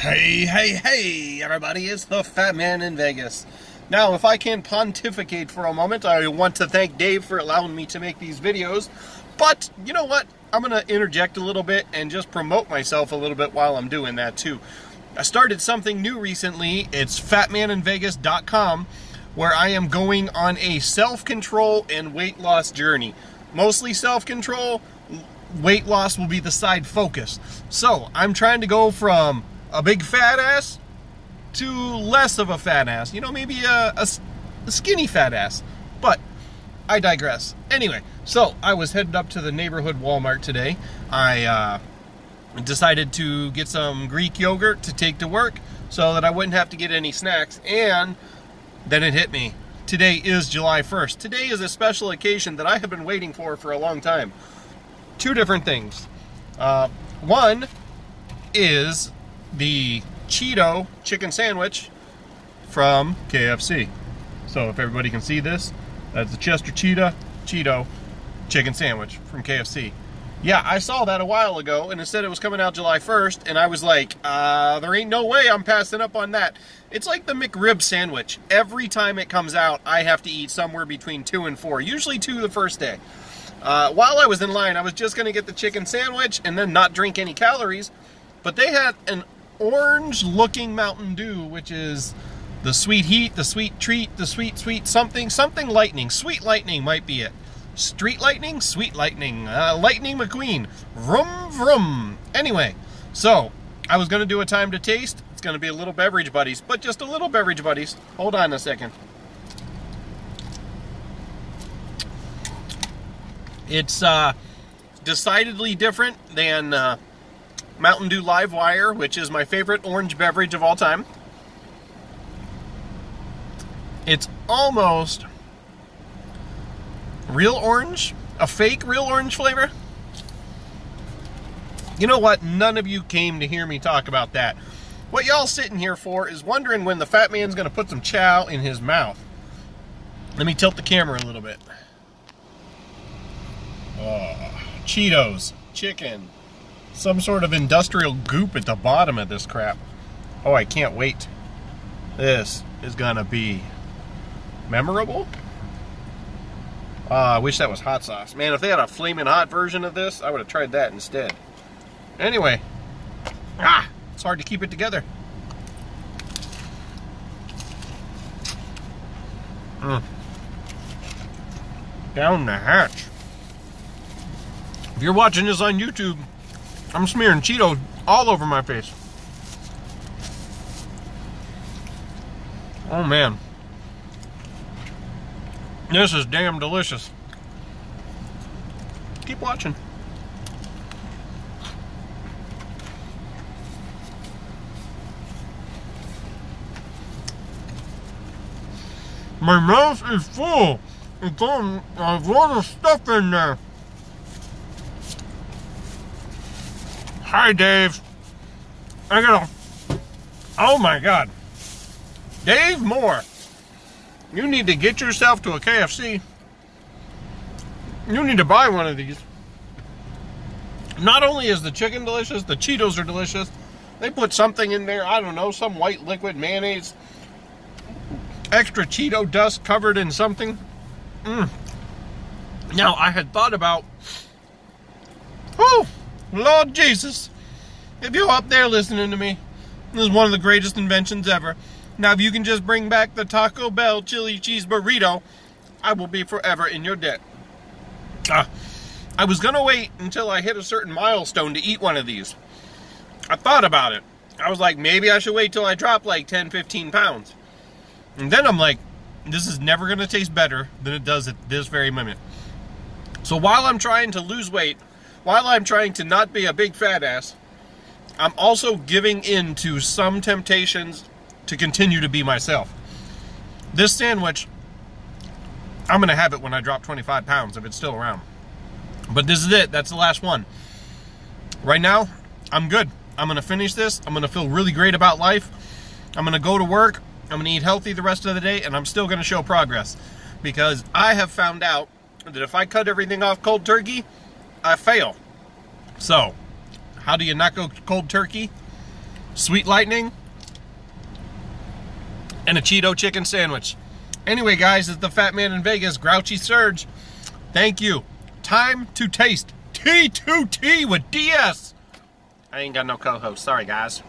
Hey, hey, hey, everybody, it's the Fat Man in Vegas. Now, if I can pontificate for a moment, I want to thank Dave for allowing me to make these videos. But, you know what? I'm going to interject a little bit and just promote myself a little bit while I'm doing that, too. I started something new recently. It's fatmaninvegas.com, where I am going on a self-control and weight loss journey. Mostly self-control, weight loss will be the side focus. So, I'm trying to go from a big fat ass to less of a fat ass. You know, maybe a, a, a skinny fat ass. But I digress. Anyway, so I was headed up to the neighborhood Walmart today. I uh, decided to get some Greek yogurt to take to work so that I wouldn't have to get any snacks. And then it hit me. Today is July 1st. Today is a special occasion that I have been waiting for for a long time. Two different things. Uh, one is the Cheeto chicken sandwich from KFC. So if everybody can see this, that's the Chester Cheetah Cheeto chicken sandwich from KFC. Yeah, I saw that a while ago, and it said it was coming out July 1st, and I was like, uh, there ain't no way I'm passing up on that. It's like the McRib sandwich. Every time it comes out, I have to eat somewhere between two and four, usually two the first day. Uh, while I was in line, I was just going to get the chicken sandwich and then not drink any calories, but they had an orange looking Mountain Dew, which is the sweet heat, the sweet treat, the sweet, sweet something, something lightning. Sweet lightning might be it. Street lightning, sweet lightning, uh, lightning McQueen, vroom vroom. Anyway, so I was going to do a time to taste. It's going to be a little beverage buddies, but just a little beverage buddies. Hold on a second. It's uh, decidedly different than uh, Mountain Dew Live Wire, which is my favorite orange beverage of all time. It's almost real orange, a fake real orange flavor. You know what? None of you came to hear me talk about that. What y'all sitting here for is wondering when the fat man's going to put some chow in his mouth. Let me tilt the camera a little bit. Oh, Cheetos, chicken, some sort of industrial goop at the bottom of this crap. Oh, I can't wait. This is gonna be memorable. Uh, I wish that was hot sauce. Man, if they had a flaming hot version of this, I would have tried that instead. Anyway, ah, it's hard to keep it together. Mm. Down the hatch. If you're watching this on YouTube, I'm smearing Cheetos all over my face. Oh man. This is damn delicious. Keep watching. My mouth is full. It's I've a lot of stuff in there. Hi, Dave. I got a. Oh my God. Dave Moore. You need to get yourself to a KFC. You need to buy one of these. Not only is the chicken delicious, the Cheetos are delicious. They put something in there, I don't know, some white liquid mayonnaise, extra Cheeto dust covered in something. Mm. Now, I had thought about. Whew, Lord Jesus, if you're up there listening to me, this is one of the greatest inventions ever. Now, if you can just bring back the Taco Bell chili cheese burrito, I will be forever in your debt. Uh, I was going to wait until I hit a certain milestone to eat one of these. I thought about it. I was like, maybe I should wait till I drop like 10, 15 pounds. And then I'm like, this is never going to taste better than it does at this very moment. So while I'm trying to lose weight, while I'm trying to not be a big fat ass, I'm also giving in to some temptations to continue to be myself. This sandwich, I'm going to have it when I drop 25 pounds if it's still around. But this is it. That's the last one. Right now, I'm good. I'm going to finish this. I'm going to feel really great about life. I'm going to go to work. I'm going to eat healthy the rest of the day, and I'm still going to show progress. Because I have found out that if I cut everything off cold turkey, I fail. So, how do you not go cold turkey? Sweet Lightning, and a Cheeto chicken sandwich. Anyway, guys, it's the Fat Man in Vegas, Grrouchie Serge. Thank you. Time to taste T2T with DS. I ain't got no co-host. Sorry, guys.